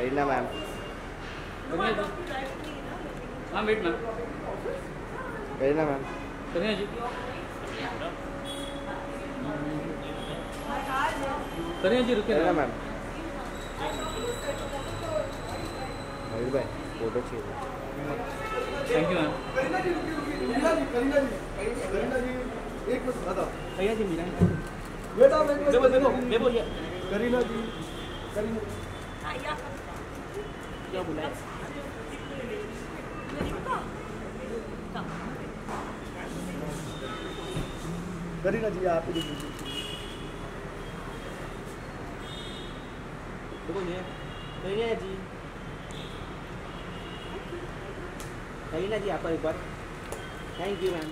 Kareena ma'am हाँ wait ma'am Kareena ma'am Kareena ji Kareena ji रुकिए करीना ना मैम मयूर भाई फ़ोटो चाहिए thank you ma'am Kareena ji Kareena ji Kareena ji एक minute बता भैया जी मिला बेटा मैं देखो देखो देखो ये करीना जी करीना क्या बोला है? करीना जी आप ही दीजिए देखो ये करीना जी करीना जी आपका एक बार थैंक यू मैम